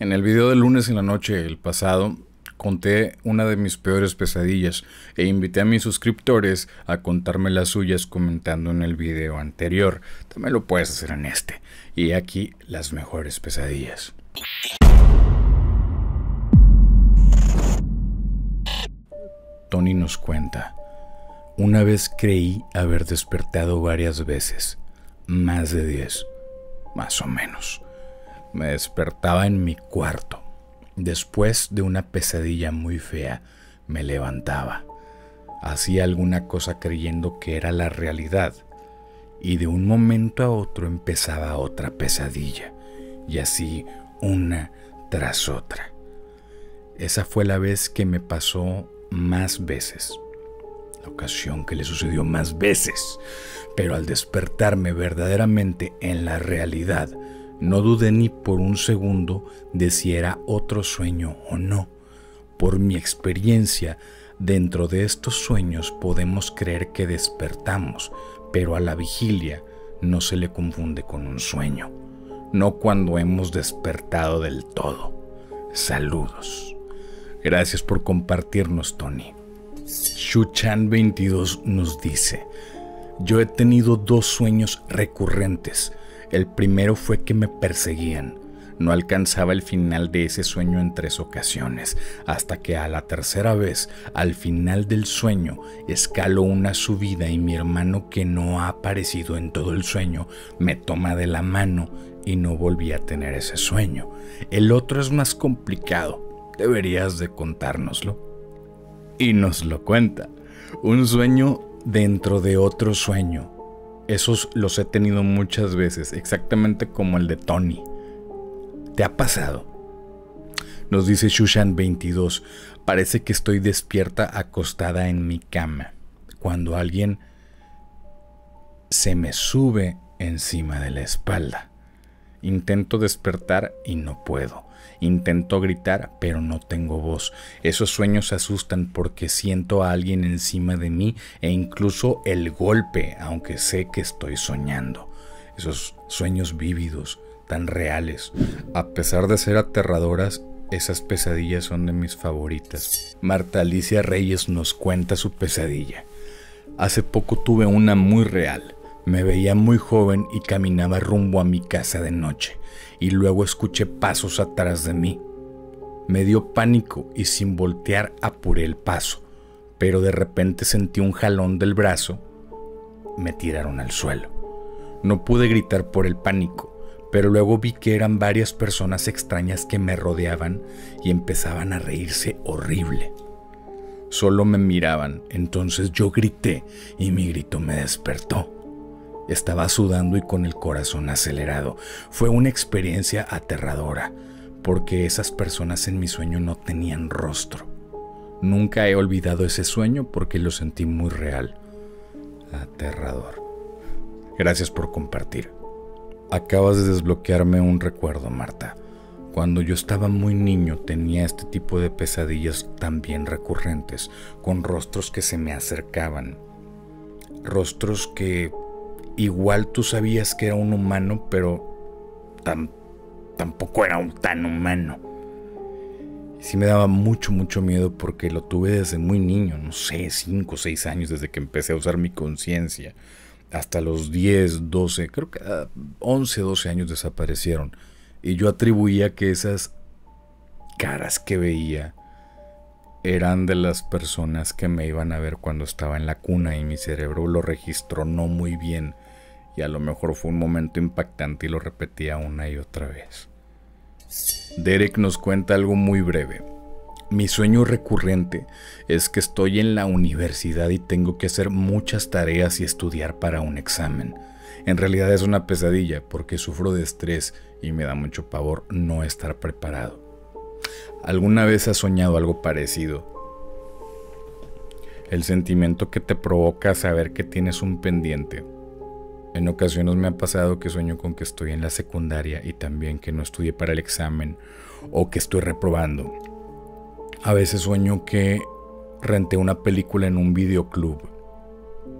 En el video del lunes en la noche, el pasado, conté una de mis peores pesadillas e invité a mis suscriptores a contarme las suyas comentando en el video anterior. También lo puedes hacer en este. Y aquí las mejores pesadillas. Tony nos cuenta. Una vez creí haber despertado varias veces, más de diez, más o menos. Me despertaba en mi cuarto. Después de una pesadilla muy fea, me levantaba. Hacía alguna cosa creyendo que era la realidad. Y de un momento a otro empezaba otra pesadilla. Y así una tras otra. Esa fue la vez que me pasó más veces. La ocasión que le sucedió más veces. Pero al despertarme verdaderamente en la realidad, no dudé ni por un segundo de si era otro sueño o no. Por mi experiencia, dentro de estos sueños podemos creer que despertamos, pero a la vigilia no se le confunde con un sueño, no cuando hemos despertado del todo. Saludos. Gracias por compartirnos, Tony. Shuchan22 nos dice, yo he tenido dos sueños recurrentes el primero fue que me perseguían. No alcanzaba el final de ese sueño en tres ocasiones, hasta que a la tercera vez, al final del sueño, escalo una subida y mi hermano que no ha aparecido en todo el sueño me toma de la mano y no volví a tener ese sueño. El otro es más complicado. Deberías de contárnoslo. Y nos lo cuenta. Un sueño dentro de otro sueño esos los he tenido muchas veces, exactamente como el de Tony. ¿Te ha pasado? Nos dice Shushan22, parece que estoy despierta acostada en mi cama, cuando alguien se me sube encima de la espalda. Intento despertar y no puedo. Intento gritar, pero no tengo voz. Esos sueños asustan porque siento a alguien encima de mí e incluso el golpe, aunque sé que estoy soñando. Esos sueños vívidos, tan reales. A pesar de ser aterradoras, esas pesadillas son de mis favoritas. Marta Alicia Reyes nos cuenta su pesadilla. Hace poco tuve una muy real. Me veía muy joven y caminaba rumbo a mi casa de noche y luego escuché pasos atrás de mí. Me dio pánico y sin voltear apuré el paso, pero de repente sentí un jalón del brazo. Me tiraron al suelo. No pude gritar por el pánico, pero luego vi que eran varias personas extrañas que me rodeaban y empezaban a reírse horrible. Solo me miraban, entonces yo grité y mi grito me despertó. Estaba sudando y con el corazón acelerado. Fue una experiencia aterradora, porque esas personas en mi sueño no tenían rostro. Nunca he olvidado ese sueño porque lo sentí muy real. Aterrador. Gracias por compartir. Acabas de desbloquearme un recuerdo, Marta. Cuando yo estaba muy niño tenía este tipo de pesadillas también recurrentes, con rostros que se me acercaban. Rostros que igual tú sabías que era un humano, pero tampoco era un tan humano. Sí me daba mucho, mucho miedo porque lo tuve desde muy niño, no sé, 5 o 6 años desde que empecé a usar mi conciencia. Hasta los 10, 12, creo que 11, 12 años desaparecieron. Y yo atribuía que esas caras que veía eran de las personas que me iban a ver cuando estaba en la cuna y mi cerebro lo registró no muy bien a lo mejor fue un momento impactante y lo repetía una y otra vez. Derek nos cuenta algo muy breve. Mi sueño recurrente es que estoy en la universidad y tengo que hacer muchas tareas y estudiar para un examen. En realidad es una pesadilla porque sufro de estrés y me da mucho pavor no estar preparado. ¿Alguna vez has soñado algo parecido? El sentimiento que te provoca saber que tienes un pendiente en ocasiones me ha pasado que sueño con que estoy en la secundaria y también que no estudié para el examen o que estoy reprobando. A veces sueño que renté una película en un videoclub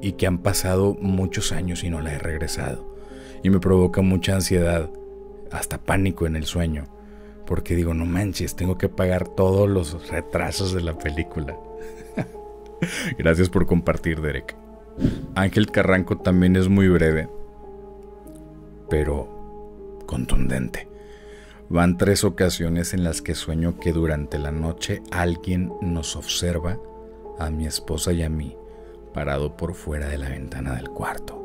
y que han pasado muchos años y no la he regresado. Y me provoca mucha ansiedad, hasta pánico en el sueño. porque digo, no manches, tengo que pagar todos los retrasos de la película. Gracias por compartir, Derek. Ángel Carranco también es muy breve, pero contundente. Van tres ocasiones en las que sueño que durante la noche alguien nos observa, a mi esposa y a mí, parado por fuera de la ventana del cuarto.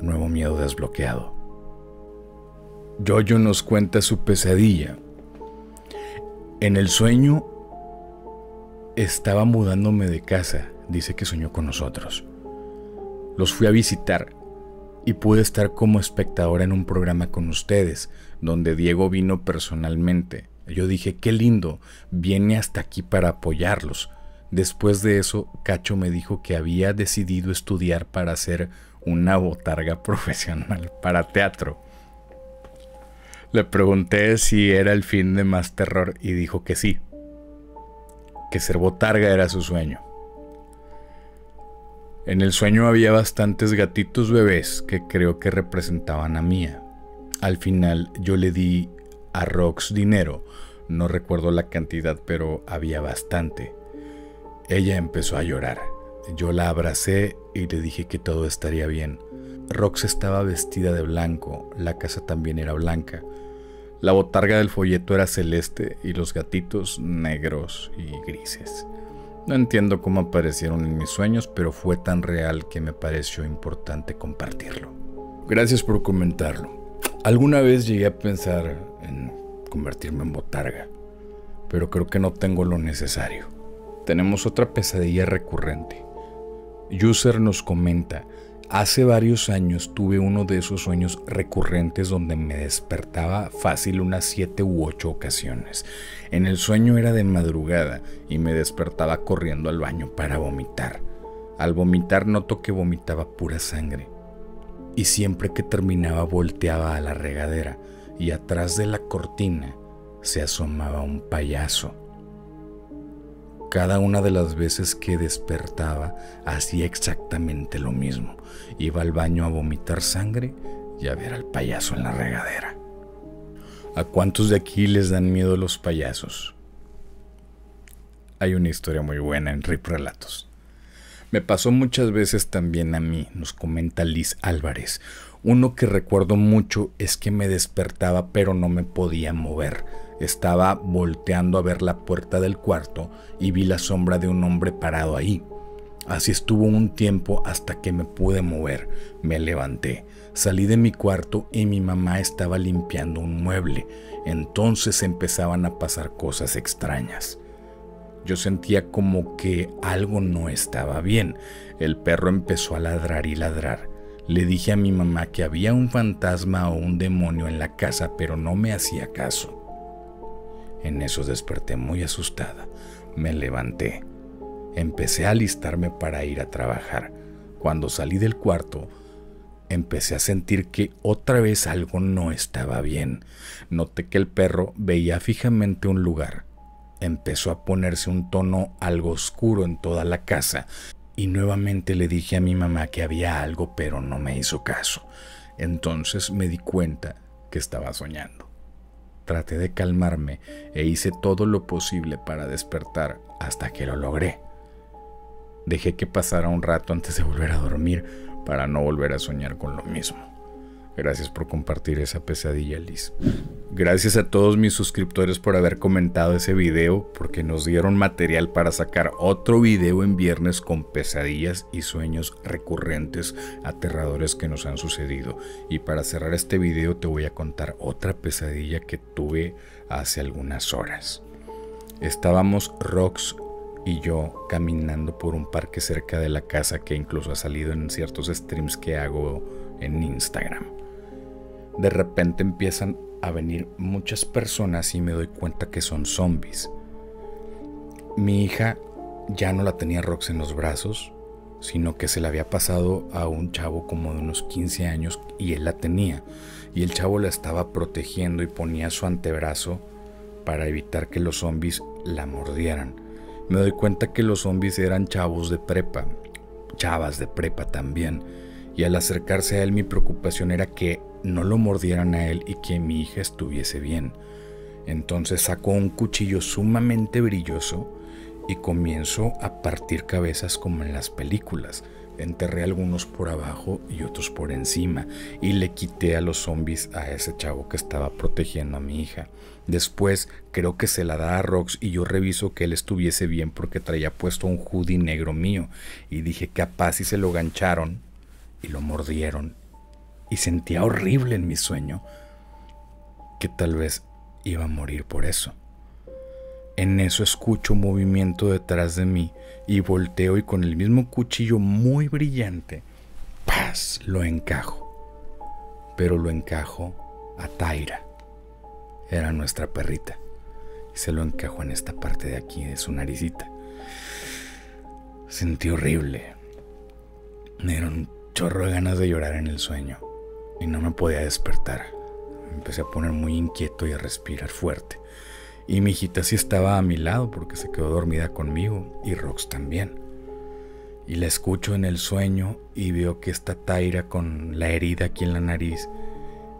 Nuevo miedo desbloqueado. Jojo nos cuenta su pesadilla. En el sueño estaba mudándome de casa, dice que soñó con nosotros. Los fui a visitar y pude estar como espectadora en un programa con ustedes, donde Diego vino personalmente. Yo dije, qué lindo, viene hasta aquí para apoyarlos. Después de eso, Cacho me dijo que había decidido estudiar para ser una botarga profesional para teatro. Le pregunté si era el fin de más terror y dijo que sí, que ser botarga era su sueño. En el sueño había bastantes gatitos bebés que creo que representaban a Mía. Al final yo le di a Rox dinero, no recuerdo la cantidad, pero había bastante. Ella empezó a llorar. Yo la abracé y le dije que todo estaría bien. Rox estaba vestida de blanco, la casa también era blanca. La botarga del folleto era celeste y los gatitos negros y grises. No entiendo cómo aparecieron en mis sueños, pero fue tan real que me pareció importante compartirlo. Gracias por comentarlo. Alguna vez llegué a pensar en convertirme en botarga, pero creo que no tengo lo necesario. Tenemos otra pesadilla recurrente. User nos comenta, Hace varios años tuve uno de esos sueños recurrentes donde me despertaba fácil unas siete u ocho ocasiones. En el sueño era de madrugada y me despertaba corriendo al baño para vomitar. Al vomitar noto que vomitaba pura sangre. Y siempre que terminaba volteaba a la regadera y atrás de la cortina se asomaba un payaso cada una de las veces que despertaba hacía exactamente lo mismo. Iba al baño a vomitar sangre y a ver al payaso en la regadera. ¿A cuántos de aquí les dan miedo los payasos? Hay una historia muy buena en Rip Relatos. Me pasó muchas veces también a mí, nos comenta Liz Álvarez. Uno que recuerdo mucho es que me despertaba pero no me podía mover estaba volteando a ver la puerta del cuarto y vi la sombra de un hombre parado ahí. Así estuvo un tiempo hasta que me pude mover. Me levanté, salí de mi cuarto y mi mamá estaba limpiando un mueble. Entonces empezaban a pasar cosas extrañas. Yo sentía como que algo no estaba bien. El perro empezó a ladrar y ladrar. Le dije a mi mamá que había un fantasma o un demonio en la casa, pero no me hacía caso. En eso desperté muy asustada. Me levanté. Empecé a alistarme para ir a trabajar. Cuando salí del cuarto, empecé a sentir que otra vez algo no estaba bien. Noté que el perro veía fijamente un lugar. Empezó a ponerse un tono algo oscuro en toda la casa y nuevamente le dije a mi mamá que había algo pero no me hizo caso. Entonces me di cuenta que estaba soñando. Traté de calmarme e hice todo lo posible para despertar hasta que lo logré. Dejé que pasara un rato antes de volver a dormir para no volver a soñar con lo mismo. Gracias por compartir esa pesadilla, Liz. Gracias a todos mis suscriptores por haber comentado ese video, porque nos dieron material para sacar otro video en viernes con pesadillas y sueños recurrentes aterradores que nos han sucedido. Y para cerrar este video te voy a contar otra pesadilla que tuve hace algunas horas. Estábamos Rox y yo caminando por un parque cerca de la casa que incluso ha salido en ciertos streams que hago en Instagram de repente empiezan a venir muchas personas y me doy cuenta que son zombies. Mi hija ya no la tenía Rox en los brazos, sino que se la había pasado a un chavo como de unos 15 años y él la tenía. Y el chavo la estaba protegiendo y ponía su antebrazo para evitar que los zombies la mordieran. Me doy cuenta que los zombies eran chavos de prepa, chavas de prepa también. Y al acercarse a él mi preocupación era que no lo mordieran a él y que mi hija estuviese bien. Entonces sacó un cuchillo sumamente brilloso y comienzo a partir cabezas como en las películas. Enterré algunos por abajo y otros por encima y le quité a los zombies a ese chavo que estaba protegiendo a mi hija. Después creo que se la da a Rox y yo reviso que él estuviese bien porque traía puesto un hoodie negro mío y dije capaz si se lo gancharon y lo mordieron y sentía horrible en mi sueño que tal vez iba a morir por eso. En eso escucho movimiento detrás de mí y volteo y con el mismo cuchillo muy brillante, ¡paz! lo encajo. Pero lo encajo a Taira. Era nuestra perrita. Y se lo encajo en esta parte de aquí de su naricita. Sentí horrible. Me dieron chorro de ganas de llorar en el sueño y no me podía despertar. Empecé a poner muy inquieto y a respirar fuerte. Y mi hijita sí estaba a mi lado porque se quedó dormida conmigo y Rox también. Y la escucho en el sueño y veo que está Taira con la herida aquí en la nariz.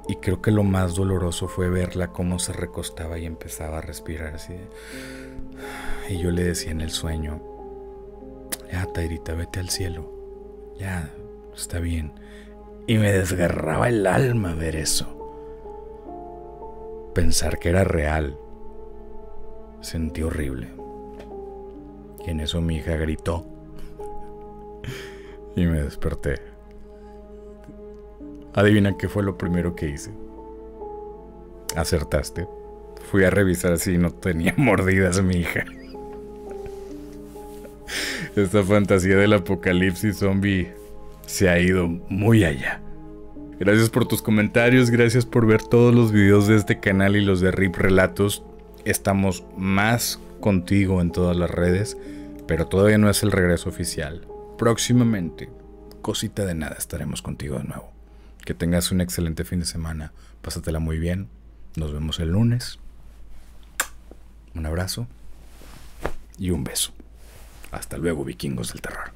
Y creo que lo más doloroso fue verla cómo se recostaba y empezaba a respirar así. Y yo le decía en el sueño, ya Tairita, vete al cielo. Ya, está bien. Y me desgarraba el alma ver eso. Pensar que era real Sentí horrible. Y en eso mi hija gritó. Y me desperté. Adivina qué fue lo primero que hice. Acertaste. Fui a revisar si no tenía mordidas mi hija. Esta fantasía del apocalipsis zombie se ha ido muy allá. Gracias por tus comentarios, gracias por ver todos los videos de este canal y los de RIP Relatos. Estamos más contigo en todas las redes, pero todavía no es el regreso oficial. Próximamente, cosita de nada, estaremos contigo de nuevo. Que tengas un excelente fin de semana. Pásatela muy bien. Nos vemos el lunes. Un abrazo y un beso. Hasta luego, vikingos del terror.